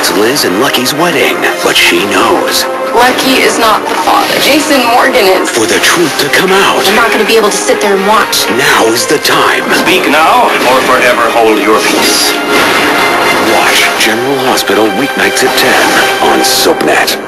It's Liz and Lucky's wedding, but she knows. Lucky is not the father. Jason Morgan is. For the truth to come out, I'm not going to be able to sit there and watch. now is the time. Speak now, or forever hold your peace. Watch General Hospital weeknights at 10 on SoapNet.